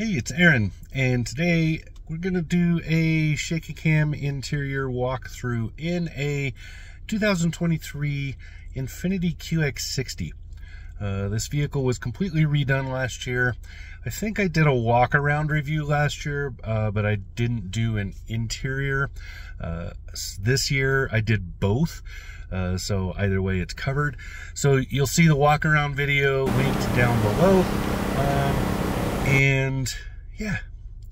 Hey, it's Aaron, and today we're going to do a shaky cam interior walkthrough in a 2023 Infiniti QX60. Uh, this vehicle was completely redone last year. I think I did a walk around review last year, uh, but I didn't do an interior. Uh, this year I did both. Uh, so either way it's covered. So you'll see the walk around video linked down below. Um, and yeah,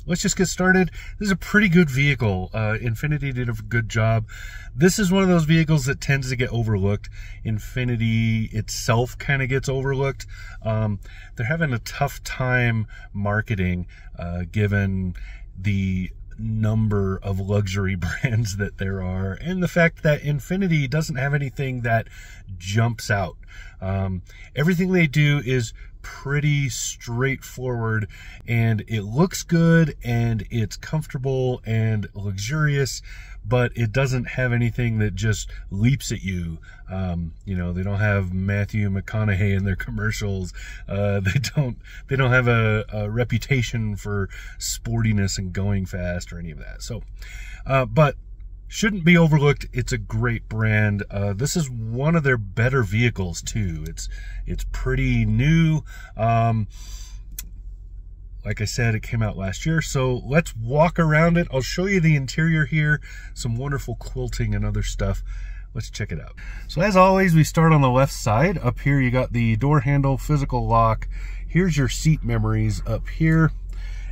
let's just get started. This is a pretty good vehicle. Uh, Infiniti did a good job. This is one of those vehicles that tends to get overlooked. Infiniti itself kind of gets overlooked. Um, they're having a tough time marketing, uh, given the number of luxury brands that there are and the fact that Infiniti doesn't have anything that jumps out. Um, everything they do is pretty straightforward and it looks good and it's comfortable and luxurious but it doesn't have anything that just leaps at you. Um, you know they don't have Matthew McConaughey in their commercials. Uh, they don't they don't have a, a, reputation for sportiness and going fast or any of that. So uh, but shouldn't be overlooked. It's a great brand. Uh, this is one of their better vehicles too. It's it's pretty new. Um, like I said, it came out last year. So let's walk around it. I'll show you the interior here, some wonderful quilting and other stuff. Let's check it out. So as always, we start on the left side. Up here, you got the door handle, physical lock. Here's your seat memories up here.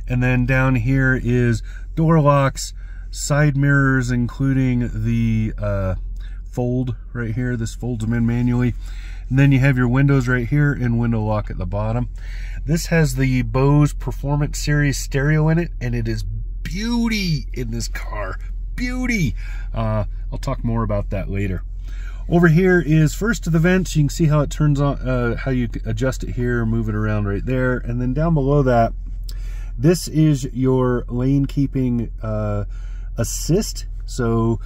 And then down here is door locks, side mirrors including the uh, fold right here. This folds them in manually. And then you have your windows right here and window lock at the bottom. This has the Bose Performance Series stereo in it and it is beauty in this car. Beauty. Uh, I'll talk more about that later. Over here is first of the vents. You can see how it turns on uh, how you adjust it here move it around right there. And then down below that this is your lane keeping uh, assist. So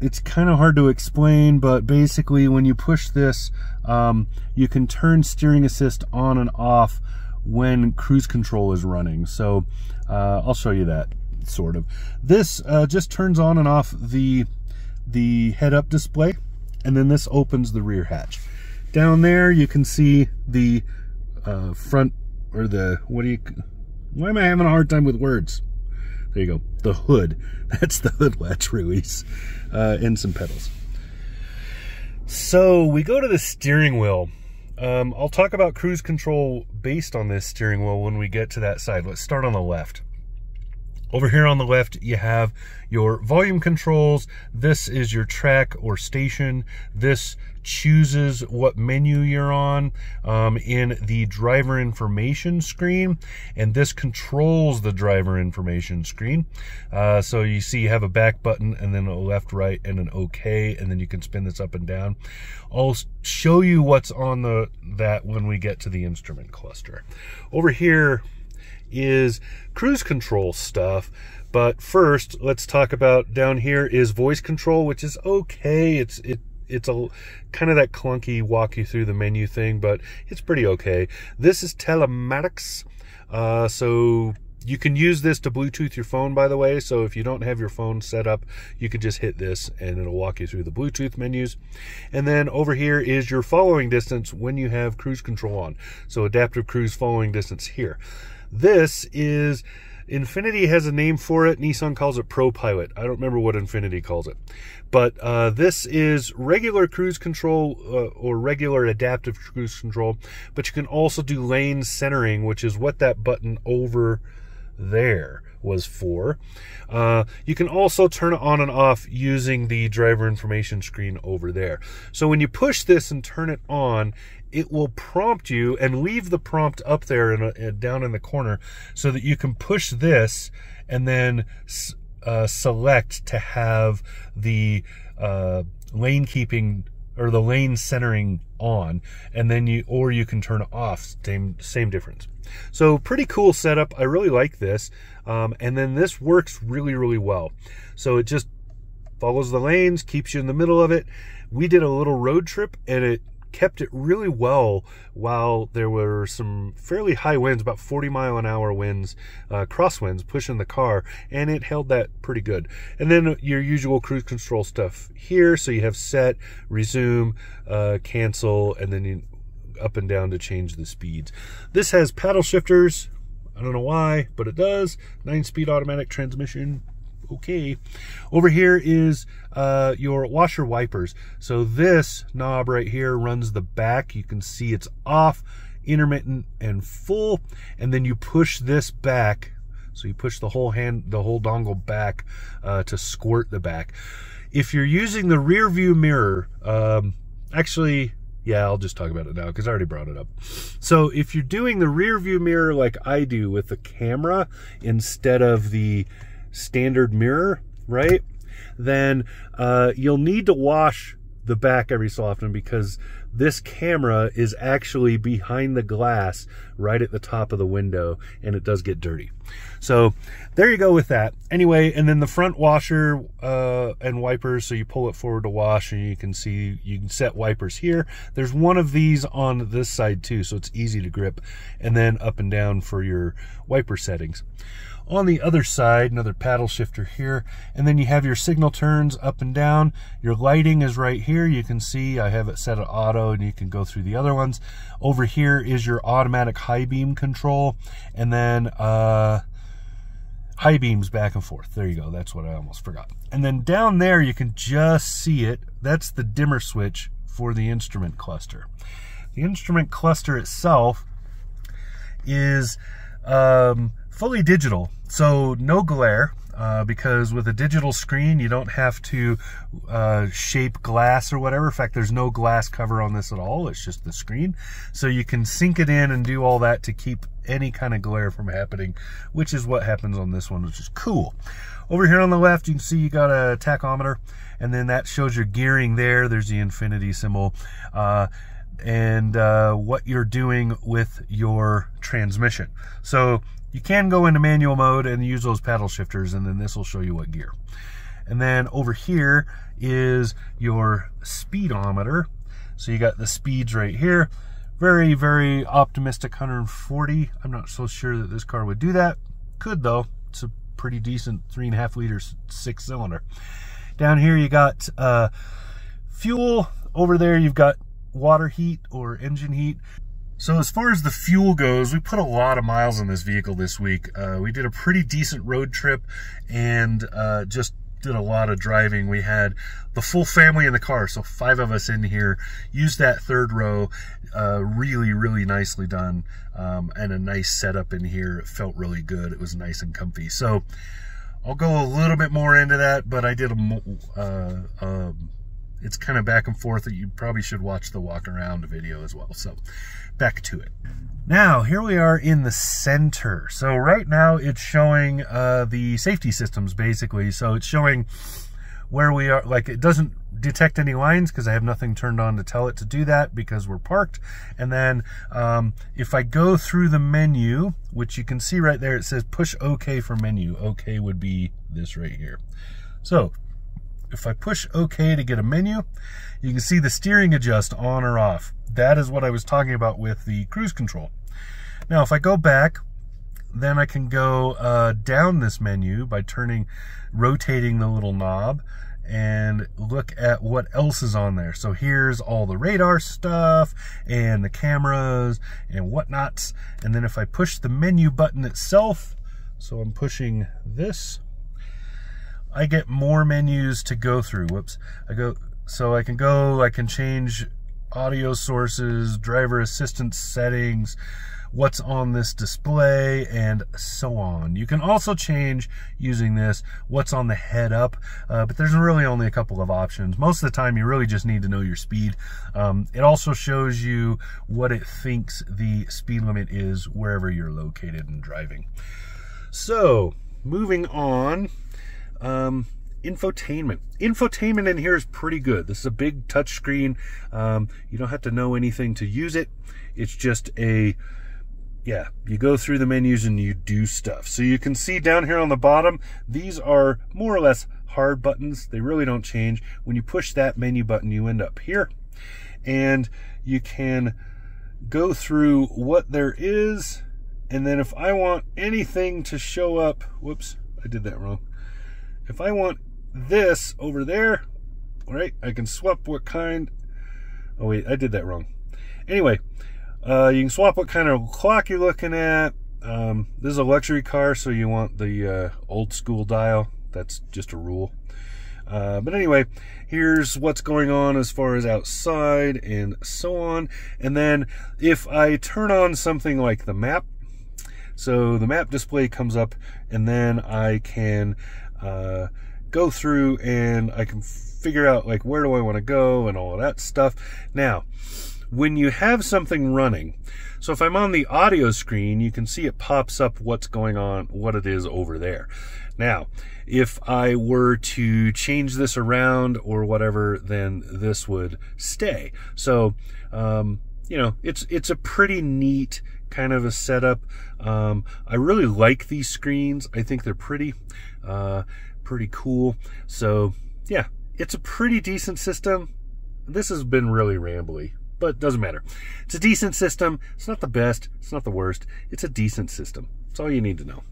it's kind of hard to explain, but basically when you push this, um, you can turn steering assist on and off when cruise control is running. So uh, I'll show you that sort of. This uh, just turns on and off the, the head-up display, and then this opens the rear hatch. Down there you can see the uh, front, or the, what do you, why am I having a hard time with words? There you go. The hood. That's the hood latch release. Uh, and some pedals. So we go to the steering wheel. Um, I'll talk about cruise control based on this steering wheel when we get to that side. Let's start on the left. Over here on the left, you have your volume controls. This is your track or station. This chooses what menu you're on um, in the driver information screen and this controls the driver information screen uh, so you see you have a back button and then a left right and an OK and then you can spin this up and down I'll show you what's on the that when we get to the instrument cluster over here is cruise control stuff. But first, let's talk about down here is voice control, which is okay. It's it it's a kind of that clunky walk you through the menu thing, but it's pretty okay. This is telematics. Uh, so you can use this to Bluetooth your phone, by the way. So if you don't have your phone set up, you can just hit this and it'll walk you through the Bluetooth menus. And then over here is your following distance when you have cruise control on. So adaptive cruise following distance here. This is Infiniti has a name for it. Nissan calls it Pro Pilot. I don't remember what Infiniti calls it. But uh, this is regular cruise control uh, or regular adaptive cruise control. But you can also do lane centering, which is what that button over there was for. Uh, you can also turn it on and off using the driver information screen over there. So when you push this and turn it on, it will prompt you and leave the prompt up there in a, down in the corner so that you can push this and then uh, select to have the uh, lane keeping or the lane centering on and then you or you can turn off. Same same difference. So pretty cool setup. I really like this. Um, and then this works really really well. So it just follows the lanes keeps you in the middle of it. We did a little road trip and it kept it really well while there were some fairly high winds, about 40 mile an hour winds, uh, crosswinds pushing the car, and it held that pretty good. And then your usual cruise control stuff here. So you have set, resume, uh, cancel, and then you up and down to change the speeds. This has paddle shifters. I don't know why, but it does. Nine speed automatic transmission okay. Over here is uh, your washer wipers. So this knob right here runs the back. You can see it's off, intermittent, and full. And then you push this back. So you push the whole hand, the whole dongle back uh, to squirt the back. If you're using the rear view mirror, um, actually, yeah, I'll just talk about it now because I already brought it up. So if you're doing the rear view mirror like I do with the camera instead of the standard mirror, right? Then uh, you'll need to wash the back every so often because this camera is actually behind the glass right at the top of the window and it does get dirty. So there you go with that. Anyway, and then the front washer uh, and wipers, so you pull it forward to wash and you can see, you can set wipers here. There's one of these on this side too, so it's easy to grip and then up and down for your wiper settings on the other side, another paddle shifter here, and then you have your signal turns up and down. Your lighting is right here. You can see I have it set at auto and you can go through the other ones. Over here is your automatic high beam control and then uh, high beams back and forth. There you go. That's what I almost forgot. And then down there you can just see it. That's the dimmer switch for the instrument cluster. The instrument cluster itself is um, fully digital, so no glare. Uh, because with a digital screen, you don't have to uh, shape glass or whatever. In fact, there's no glass cover on this at all. It's just the screen. So you can sink it in and do all that to keep any kind of glare from happening, which is what happens on this one, which is cool. Over here on the left, you can see you got a tachometer, and then that shows your gearing there. There's the infinity symbol. Uh, and uh, what you're doing with your transmission. So you can go into manual mode and use those paddle shifters and then this will show you what gear. And then over here is your speedometer. So you got the speeds right here. Very, very optimistic 140. I'm not so sure that this car would do that. Could though. It's a pretty decent three and a half liters six cylinder. Down here you got uh, fuel. Over there you've got water heat or engine heat. So as far as the fuel goes, we put a lot of miles on this vehicle this week. Uh, we did a pretty decent road trip and uh, just did a lot of driving. We had the full family in the car, so five of us in here. Used that third row, uh, really, really nicely done, um, and a nice setup in here. It felt really good. It was nice and comfy. So I'll go a little bit more into that, but I did a uh, um, it's kind of back and forth that you probably should watch the walk around video as well. So back to it. Now, here we are in the center. So right now it's showing uh, the safety systems basically. So it's showing where we are, like it doesn't detect any lines because I have nothing turned on to tell it to do that because we're parked. And then um, if I go through the menu, which you can see right there, it says push OK for menu. OK would be this right here. So if I push OK to get a menu, you can see the steering adjust on or off. That is what I was talking about with the cruise control. Now, if I go back, then I can go uh, down this menu by turning, rotating the little knob and look at what else is on there. So here's all the radar stuff and the cameras and whatnots. And then if I push the menu button itself, so I'm pushing this, I get more menus to go through. Whoops. I go, so I can go, I can change audio sources, driver assistance settings, what's on this display, and so on. You can also change using this what's on the head up, uh, but there's really only a couple of options. Most of the time, you really just need to know your speed. Um, it also shows you what it thinks the speed limit is wherever you're located and driving. So, moving on. Um, infotainment. Infotainment in here is pretty good. This is a big touch screen. Um, you don't have to know anything to use it. It's just a, yeah, you go through the menus and you do stuff. So you can see down here on the bottom, these are more or less hard buttons. They really don't change. When you push that menu button, you end up here. and you can go through what there is. And then if I want anything to show up, whoops, I did that wrong. If I want this over there, right, I can swap what kind. Oh wait, I did that wrong. Anyway, uh, you can swap what kind of clock you're looking at. Um, this is a luxury car, so you want the uh, old school dial. That's just a rule. Uh, but anyway, here's what's going on as far as outside and so on. And then if I turn on something like the map, so the map display comes up and then I can uh, go through and I can figure out like where do I want to go and all of that stuff. Now, when you have something running, so if I'm on the audio screen, you can see it pops up what's going on, what it is over there. Now, if I were to change this around or whatever, then this would stay. So, um, you know, it's it's a pretty neat kind of a setup. Um, I really like these screens. I think they're pretty, uh, pretty cool. So yeah, it's a pretty decent system. This has been really rambly, but doesn't matter. It's a decent system. It's not the best. It's not the worst. It's a decent system. That's all you need to know.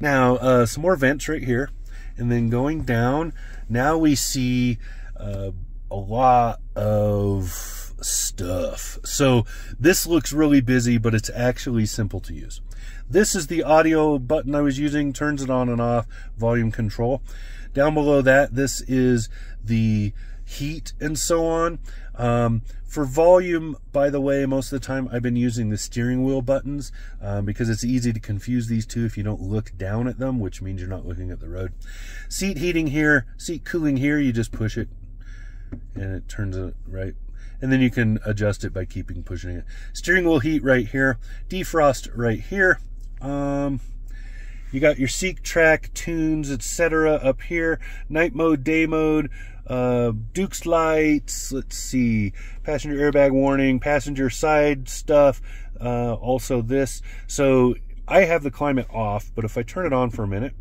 Now, uh, some more vents right here. And then going down, now we see uh, a lot of stuff. So this looks really busy, but it's actually simple to use. This is the audio button I was using, turns it on and off, volume control. Down below that, this is the heat and so on. Um, for volume, by the way, most of the time I've been using the steering wheel buttons um, because it's easy to confuse these two if you don't look down at them, which means you're not looking at the road. Seat heating here, seat cooling here, you just push it and it turns it right. And then you can adjust it by keeping pushing it. Steering wheel heat right here, defrost right here. Um, you got your seek track, tunes, etc. up here. Night mode, day mode, uh, Duke's lights, let's see, passenger airbag warning, passenger side stuff, uh, also this. So I have the climate off, but if I turn it on for a minute,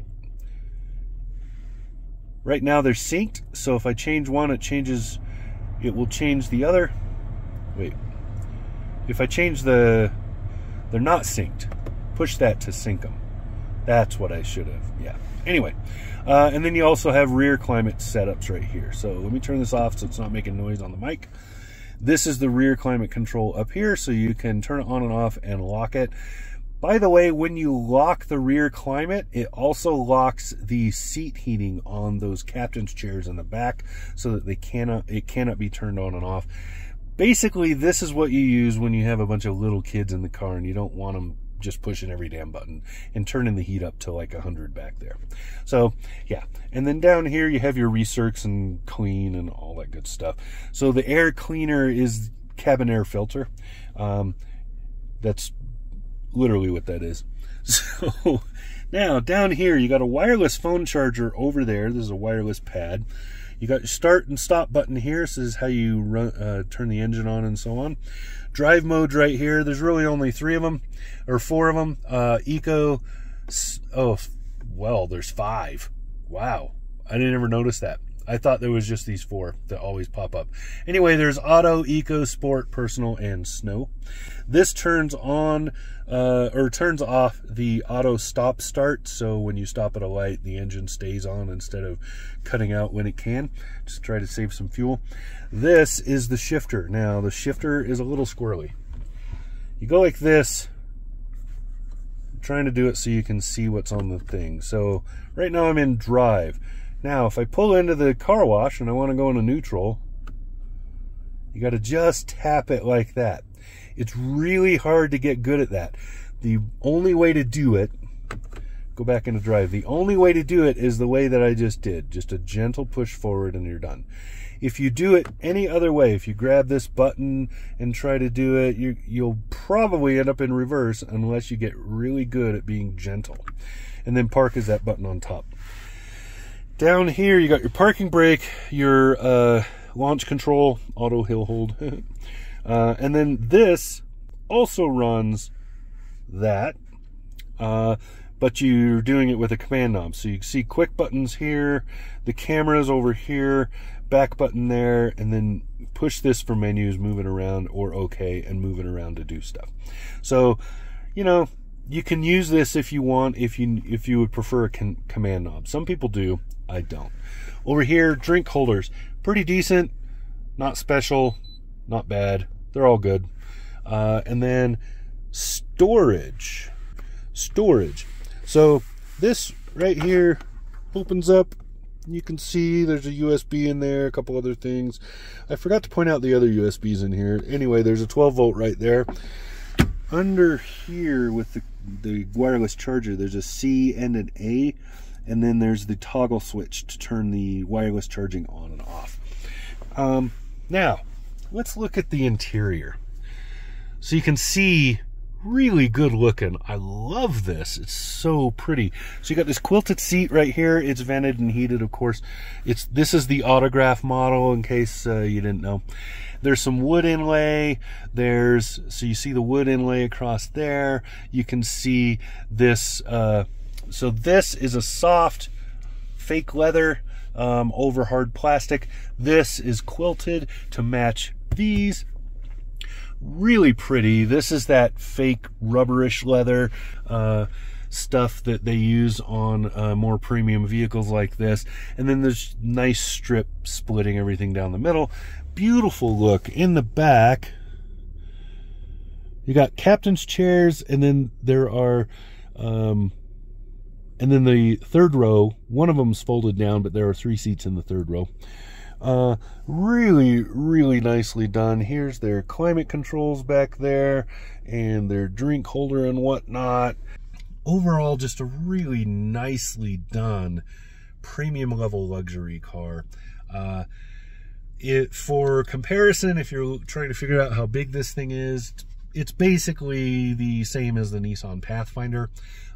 right now they're synced. So if I change one, it changes, it will change the other. Wait, if I change the, they're not synced. Push that to sync them. That's what I should have, yeah. Anyway, uh, and then you also have rear climate setups right here. So let me turn this off so it's not making noise on the mic. This is the rear climate control up here, so you can turn it on and off and lock it. By the way, when you lock the rear climate, it also locks the seat heating on those captain's chairs in the back so that they cannot it cannot be turned on and off. Basically, this is what you use when you have a bunch of little kids in the car and you don't want them just pushing every damn button and turning the heat up to like 100 back there. So, yeah. And then down here you have your recircs and clean and all that good stuff. So the air cleaner is cabin air filter. Um, that's literally what that is. So now down here you got a wireless phone charger over there. This is a wireless pad. You got your start and stop button here. This is how you run, uh, turn the engine on and so on. Drive modes right here. There's really only three of them or four of them. Uh, Eco. Oh, well, there's five. Wow. I didn't ever notice that. I thought there was just these four that always pop up. Anyway, there's Auto, Eco, Sport, Personal, and Snow. This turns on uh, or turns off the auto stop start. So when you stop at a light, the engine stays on instead of cutting out when it can. Just try to save some fuel. This is the shifter. Now, the shifter is a little squirrely. You go like this, trying to do it so you can see what's on the thing. So right now I'm in drive. Now, if I pull into the car wash and I want to go into neutral, you got to just tap it like that. It's really hard to get good at that. The only way to do it, go back into drive, the only way to do it is the way that I just did. Just a gentle push forward and you're done. If you do it any other way, if you grab this button and try to do it, you, you'll probably end up in reverse unless you get really good at being gentle. And then park is that button on top. Down here, you got your parking brake, your uh, launch control, auto hill hold. uh, and then this also runs that, uh, but you're doing it with a command knob. So you see quick buttons here, the camera's over here, back button there, and then push this for menus, move it around, or OK, and move it around to do stuff. So, you know, you can use this if you want, if you if you would prefer a command knob. Some people do. I don't. Over here, drink holders, pretty decent, not special, not bad. They're all good. Uh, and then storage, storage. So this right here opens up. You can see there's a USB in there, a couple other things. I forgot to point out the other USBs in here. Anyway, there's a 12 volt right there. Under here with the, the wireless charger, there's a C and an A and then there's the toggle switch to turn the wireless charging on and off. Um, now, let's look at the interior. So you can see really good looking. I love this. It's so pretty. So you got this quilted seat right here. It's vented and heated, of course. It's This is the autograph model, in case uh, you didn't know. There's some wood inlay. There's, so you see the wood inlay across there. You can see this, uh, so this is a soft fake leather um, over hard plastic. This is quilted to match these. Really pretty. This is that fake rubberish leather uh, stuff that they use on uh, more premium vehicles like this. And then there's nice strip splitting everything down the middle. Beautiful look. In the back, you got captain's chairs, and then there are um, and then the third row, one of them's folded down, but there are three seats in the third row. Uh, really, really nicely done. Here's their climate controls back there and their drink holder and whatnot. Overall, just a really nicely done premium level luxury car. Uh, it For comparison, if you're trying to figure out how big this thing is, it's basically the same as the Nissan Pathfinder.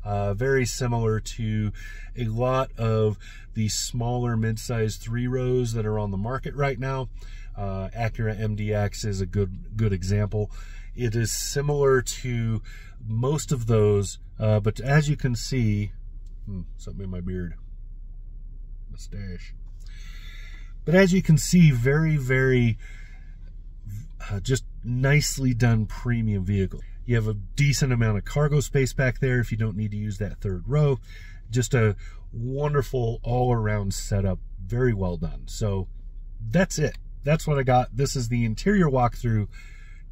Uh, very similar to a lot of the smaller mid-size three rows that are on the market right now. Uh, Acura MDX is a good good example. It is similar to most of those, uh, but as you can see, hmm, something in my beard, mustache. But as you can see, very, very uh, just nicely done premium vehicle. You have a decent amount of cargo space back there if you don't need to use that third row. Just a wonderful all-around setup. Very well done. So that's it. That's what I got. This is the interior walkthrough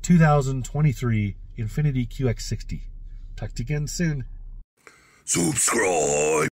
2023 Infiniti QX60. Talk to you again soon. Subscribe.